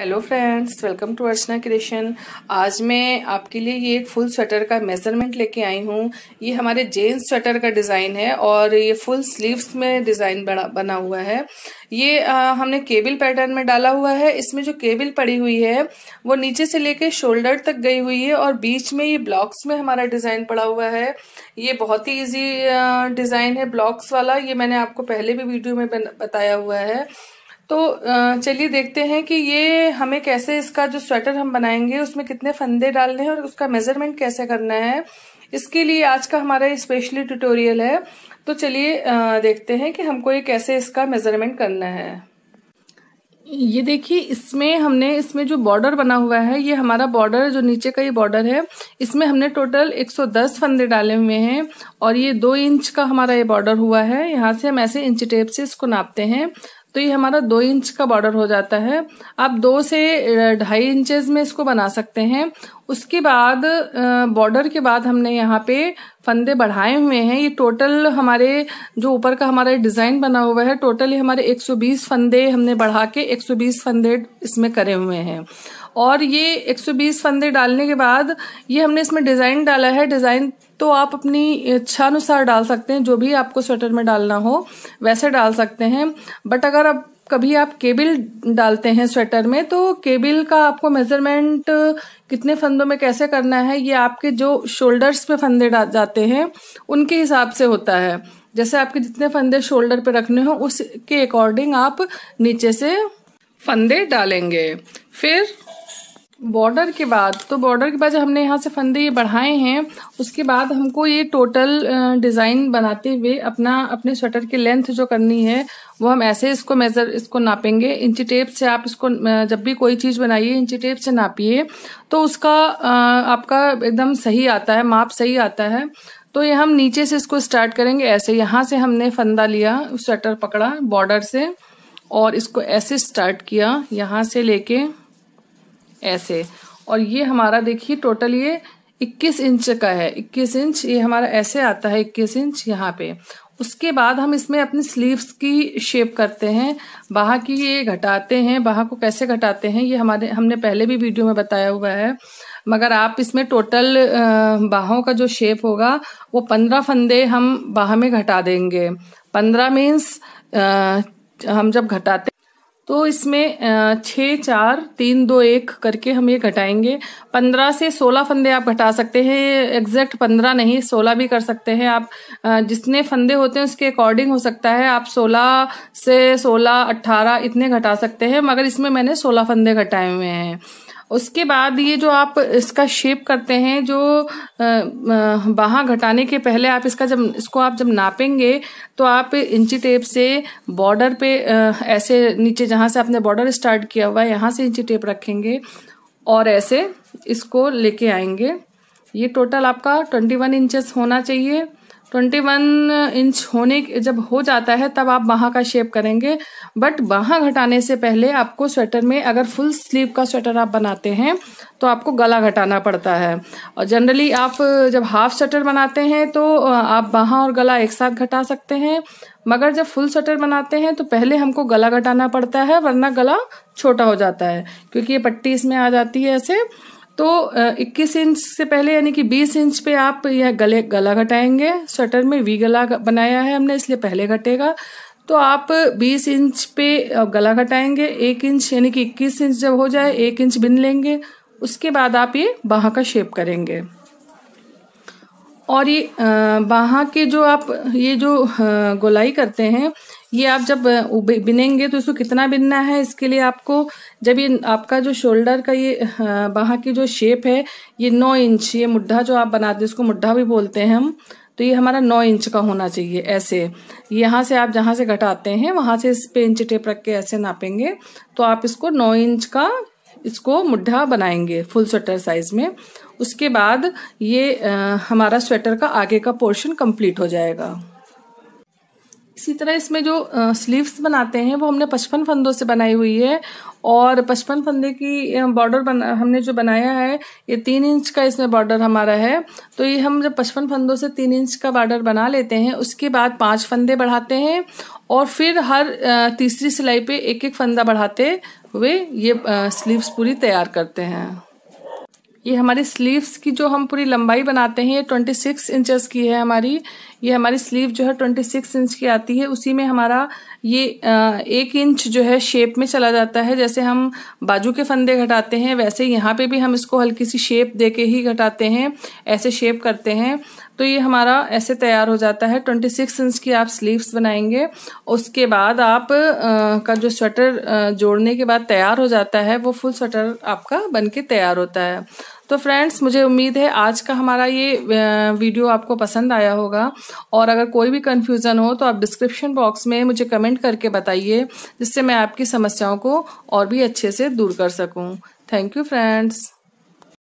Hello friends welcome to Archana creation आज मैं आपके लिए ये एक फुल स्वेटर का मेज़रमेंट लेके आई हूँ। ये हमारे जेंट्स स्वेटर का डिज़ाइन है और ये फुल स्लीव्स में डिज़ाइन बना हुआ है। ये आ, हमने केबल पैटर्न में डाला हुआ है। इसमें जो केबल पड़ी हुई है वो नीचे से लेके शोल्डर तक गई हुई है और बीच में ये ब्लॉक्स में हमारा डिज़ाइन पड़ा हुआ है। ये बहुत ही ईजी डिज़ाइन है ब्लॉक्स वाला। ये मैंने आपको पहले भी वीडियो में बताया हुआ है। तो चलिए देखते हैं कि ये हमें कैसे इसका जो स्वेटर हम बनाएँगे, उसमें कितने फंदे डालने हैं और उसका मेज़रमेंट कैसे करना है। इसके लिए आज का हमारा स्पेशली ट्यूटोरियल है। तो चलिए देखते हैं कि हमको ये कैसे इसका मेज़रमेंट करना है। ये देखिए, इसमें हमने, इसमें जो बॉर्डर बना हुआ है, ये हमारा बॉर्डर जो नीचे का ये बॉर्डर है, इसमें हमने टोटल 110 फंदे डाले हुए हैं और ये दो इंच का हमारा ये बॉर्डर हुआ है। यहाँ से हम ऐसे इंच टेप से इसको नापते हैं। तो ये हमारा दो इंच का बॉर्डर हो जाता है। आप दो से ढाई इंचेस में इसको बना सकते हैं। उसके बाद बॉर्डर के बाद हमने यहाँ पे फंदे बढ़ाए हुए हैं। ये टोटल हमारे, जो ऊपर का हमारा डिज़ाइन बना हुआ है, टोटल हमारे 120 फंदे हमने बढ़ा के 120 फंदे इसमें करे हुए हैं। और ये 120 फंदे डालने के बाद ये हमने इसमें डिज़ाइन डाला है। डिज़ाइन तो आप अपनी इच्छा अनुसार डाल सकते हैं, जो भी आपको स्वेटर में डालना हो, वैसे डाल सकते हैं। बट अगर आप, कभी आप केबिल डालते हैं स्वेटर में तो केबिल का आपको मेज़रमेंट कितने फंदों में कैसे करना है, ये आपके जो शोल्डर्स पे फंदे जाते हैं, उनके हिसाब से होता है। जैसे आपके जितने फंदे शोल्डर पे रखने हो, उसके अकॉर्डिंग आप नीचे से फंदे डालेंगे। फिर बॉर्डर के बाद तो बॉर्डर के बाद जब हमने यहाँ से फंदे ये बढ़ाए हैं, उसके बाद हमको ये टोटल डिज़ाइन बनाते हुए अपना, अपने स्वेटर की लेंथ जो करनी है, वो हम ऐसे इसको मेजर इसको नापेंगे। इंची टेप से आप इसको जब भी कोई चीज़ बनाइए, इंची टेप से नापिए तो उसका आपका एकदम सही आता है, माप सही आता है। तो ये हम नीचे से इसको स्टार्ट करेंगे, ऐसे यहाँ से हमने फंदा लिया स्वेटर पकड़ा बॉर्डर से, और इसको ऐसे स्टार्ट किया, यहाँ से लेके ऐसे। और ये हमारा देखिए टोटल ये 21 इंच का है। 21 इंच ये हमारा ऐसे आता है 21 इंच यहाँ पे। उसके बाद हम इसमें अपनी स्लीव्स की शेप करते हैं। बाहा की ये घटाते हैं। बाहा को कैसे घटाते हैं, ये हमारे, हमने पहले भी वीडियो में बताया हुआ है। मगर आप इसमें टोटल बाहों का जो शेप होगा, वो पंद्रह फंदे हम बाह में घटा देंगे। पंद्रह मीन्स हम जब घटाते तो इसमें छः चार, तीन, दो, एक करके हम ये घटाएँगे। पंद्रह से सोलह फंदे आप घटा सकते हैं। एग्जैक्ट पंद्रह नहीं, सोलह भी कर सकते हैं आप। जितने फंदे होते हैं उसके अकॉर्डिंग हो सकता है आप सोलह से सोलह अट्ठारह इतने घटा सकते हैं, मगर इसमें मैंने सोलह फंदे घटाए हुए हैं। उसके बाद ये जो आप इसका शेप करते हैं, जो बाहा घटाने के पहले आप इसका जब, इसको आप जब नापेंगे तो आप इंची टेप से बॉर्डर पे ऐसे नीचे जहाँ से आपने बॉर्डर स्टार्ट किया हुआ है, यहाँ से इंची टेप रखेंगे और ऐसे इसको लेके आएँगे। ये टोटल आपका ट्वेंटी वन इंचेस होना चाहिए। ट्वेंटी वन इंच होने जब हो जाता है, तब आप बाहा का शेप करेंगे। बट बाहा घटाने से पहले आपको स्वेटर में अगर फुल स्लीव का स्वेटर आप बनाते हैं तो आपको गला घटाना पड़ता है। और जनरली आप जब हाफ़ स्वेटर बनाते हैं तो आप बाहा और गला एक साथ घटा सकते हैं। मगर जब फुल स्वेटर बनाते हैं तो पहले हमको गला घटाना पड़ता है, वरना गला छोटा हो जाता है, क्योंकि ये पट्टी इसमें आ जाती है ऐसे। तो 21 इंच से पहले यानी कि 20 इंच पे आप यह गले, गला घटाएँगे। स्वेटर में वी गला बनाया है हमने, इसलिए पहले घटेगा। तो आप 20 इंच पे गला घटाएँगे। एक इंच यानी कि 21 इंच जब हो जाए, एक इंच बिन लेंगे। उसके बाद आप ये बाह का शेप करेंगे। और ये बाहा के जो आप, ये जो गोलाई करते हैं, ये आप जब बिनेंगे तो इसको कितना बिनना है? इसके लिए आपको, जब ये आपका जो शोल्डर का ये बाहा की जो शेप है, ये नौ इंच, ये मुड्ढा जो आप बनाते हैं, इसको मुड्ढा भी बोलते हैं हम तो ये हमारा नौ इंच का होना चाहिए ऐसे। यहाँ से आप जहाँ से घटाते हैं, वहाँ से इस पे इंच टेप रख के ऐसे नापेंगे तो आप इसको नौ इंच का इसको मुड्ढा बनाएँगे, फुल स्वेटर साइज़ में। उसके बाद ये आ, हमारा स्वेटर का आगे का पोर्शन कंप्लीट हो जाएगा। इसी तरह इसमें जो स्लीव्स बनाते हैं वो हमने पचपन फंदों से बनाई हुई है और पचपन फंदे की बॉर्डर बना हमने जो बनाया है ये तीन इंच का इसमें बॉर्डर हमारा है। तो ये हम जब पचपन फंदों से तीन इंच का बॉर्डर बना लेते हैं उसके बाद पाँच फंदे बढ़ाते हैं और फिर हर तीसरी सिलाई पे एक एक फंदा बढ़ाते हुए ये स्लीव्स पूरी तैयार करते हैं। ये हमारी स्लीव्स की जो हम पूरी लंबाई बनाते हैं ये ट्वेंटी सिक्स इंचेस की है हमारी। ये हमारी स्लीव जो है ट्वेंटी सिक्स इंच की आती है। उसी में हमारा ये एक इंच जो है शेप में चला जाता है। जैसे हम बाजू के फंदे घटाते हैं वैसे यहाँ पे भी हम इसको हल्की सी शेप दे के ही घटाते हैं। ऐसे शेप करते हैं। तो ये हमारा ऐसे तैयार हो जाता है। ट्वेंटी सिक्स इंच की आप स्लीव्स बनाएँगे। उसके बाद आप आ, का जो स्वेटर जोड़ने के बाद तैयार हो जाता है वो फुल स्वेटर आपका बन के तैयार होता है। तो फ्रेंड्स मुझे उम्मीद है आज का हमारा ये वीडियो आपको पसंद आया होगा। और अगर कोई भी कन्फ्यूज़न हो तो आप डिस्क्रिप्शन बॉक्स में मुझे कमेंट करके बताइए, जिससे मैं आपकी समस्याओं को और भी अच्छे से दूर कर सकूँ। Thank you friends